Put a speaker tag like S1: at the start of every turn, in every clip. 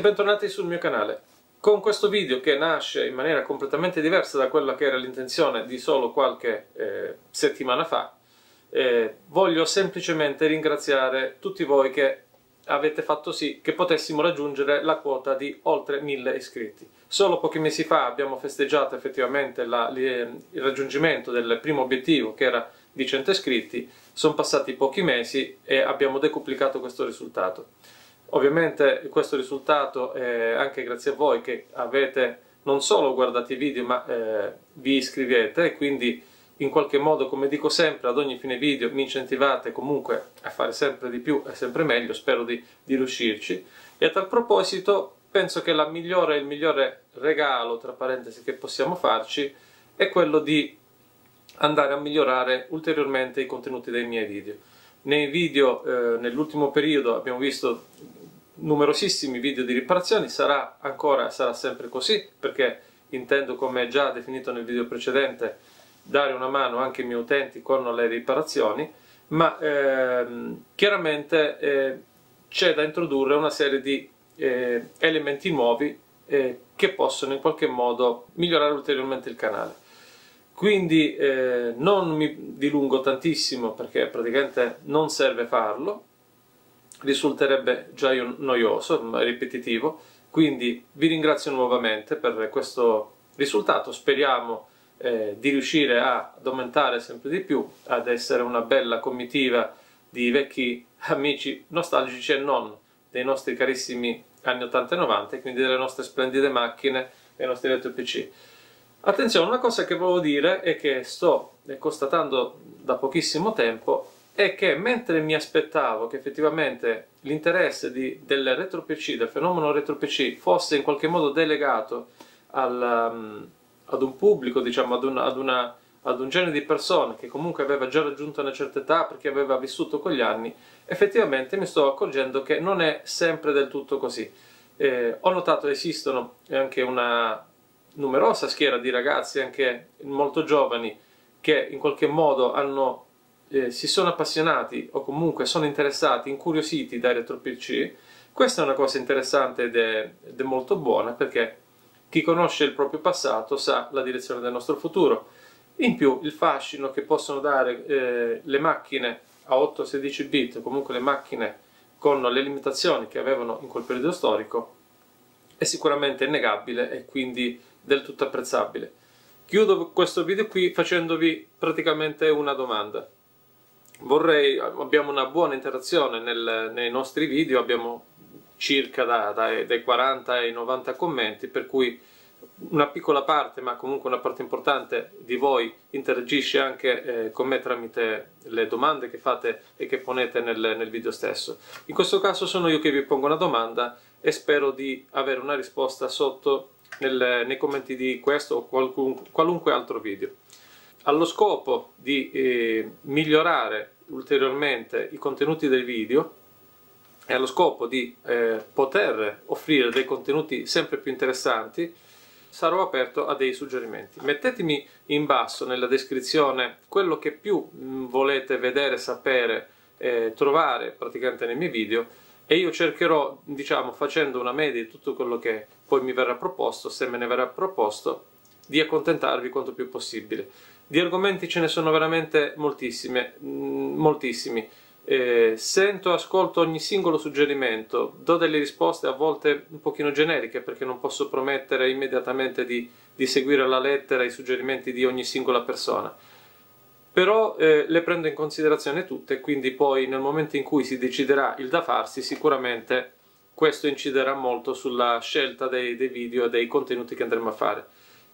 S1: bentornati sul mio canale. Con questo video che nasce in maniera completamente diversa da quella che era l'intenzione di solo qualche eh, settimana fa, eh, voglio semplicemente ringraziare tutti voi che avete fatto sì che potessimo raggiungere la quota di oltre 1000 iscritti. Solo pochi mesi fa abbiamo festeggiato effettivamente la, il raggiungimento del primo obiettivo che era di 100 iscritti, sono passati pochi mesi e abbiamo decuplicato questo risultato. Ovviamente questo risultato è anche grazie a voi che avete non solo guardato i video ma eh, vi iscrivete e quindi in qualche modo, come dico sempre, ad ogni fine video mi incentivate comunque a fare sempre di più e sempre meglio, spero di, di riuscirci. E a tal proposito penso che migliore, il migliore regalo, tra parentesi, che possiamo farci è quello di andare a migliorare ulteriormente i contenuti dei miei video. Nei video, eh, nell'ultimo periodo, abbiamo visto numerosissimi video di riparazioni, sarà ancora, sarà sempre così, perché intendo, come già definito nel video precedente, dare una mano anche ai miei utenti con le riparazioni, ma ehm, chiaramente eh, c'è da introdurre una serie di eh, elementi nuovi eh, che possono in qualche modo migliorare ulteriormente il canale. Quindi eh, non mi dilungo tantissimo perché praticamente non serve farlo, risulterebbe già noioso, ripetitivo, quindi vi ringrazio nuovamente per questo risultato, speriamo eh, di riuscire ad aumentare sempre di più, ad essere una bella comitiva di vecchi amici nostalgici e non dei nostri carissimi anni 80 e 90, quindi delle nostre splendide macchine, dei nostri retro PC. Attenzione, una cosa che volevo dire e che sto constatando da pochissimo tempo è che mentre mi aspettavo che effettivamente l'interesse del retro PC, del fenomeno retro PC, fosse in qualche modo delegato al, um, ad un pubblico, diciamo, ad, una, ad, una, ad un genere di persone che comunque aveva già raggiunto una certa età perché aveva vissuto con gli anni, effettivamente mi sto accorgendo che non è sempre del tutto così. Eh, ho notato che esistono anche una numerosa schiera di ragazzi, anche molto giovani, che in qualche modo hanno eh, si sono appassionati o comunque sono interessati, incuriositi dai retro PC, questa è una cosa interessante ed è, ed è molto buona perché chi conosce il proprio passato sa la direzione del nostro futuro. In più il fascino che possono dare eh, le macchine a 8-16 bit, comunque le macchine con le limitazioni che avevano in quel periodo storico, è sicuramente innegabile e quindi del tutto apprezzabile. Chiudo questo video qui facendovi praticamente una domanda vorrei, abbiamo una buona interazione nel, nei nostri video, abbiamo circa da, dai, dai 40 ai 90 commenti, per cui una piccola parte, ma comunque una parte importante di voi interagisce anche eh, con me tramite le domande che fate e che ponete nel, nel, video stesso. In questo caso sono io che vi pongo una domanda e spero di avere una risposta sotto nel, nei commenti di questo o qualcun, qualunque altro video allo scopo di eh, migliorare ulteriormente i contenuti del video e allo scopo di eh, poter offrire dei contenuti sempre più interessanti sarò aperto a dei suggerimenti. Mettetemi in basso nella descrizione quello che più mm, volete vedere, sapere, eh, trovare praticamente nei miei video e io cercherò, diciamo, facendo una media di tutto quello che poi mi verrà proposto, se me ne verrà proposto, di accontentarvi quanto più possibile. Di argomenti ce ne sono veramente moltissime, mm, moltissimi. Eh, sento, ascolto ogni singolo suggerimento, do delle risposte a volte un pochino generiche perché non posso promettere immediatamente di, di seguire alla lettera i suggerimenti di ogni singola persona. Però eh, le prendo in considerazione tutte, quindi poi nel momento in cui si deciderà il da farsi, sicuramente questo inciderà molto sulla scelta dei, dei video e dei contenuti che andremo a fare.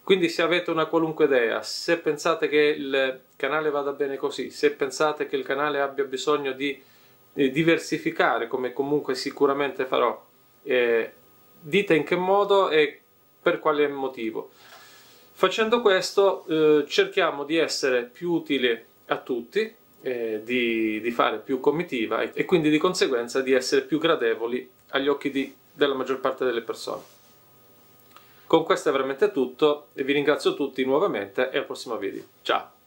S1: Quindi se avete una qualunque idea, se pensate che il canale vada bene così, se pensate che il canale abbia bisogno di, di diversificare, come comunque sicuramente farò, eh, dite in che modo e per quale motivo. Facendo questo eh, cerchiamo di essere più utili a tutti, eh, di, di, fare più comitiva e, e, quindi di conseguenza di essere più gradevoli agli occhi di, della maggior parte delle persone. Con questo è veramente tutto vi ringrazio tutti nuovamente e al prossimo video. Ciao!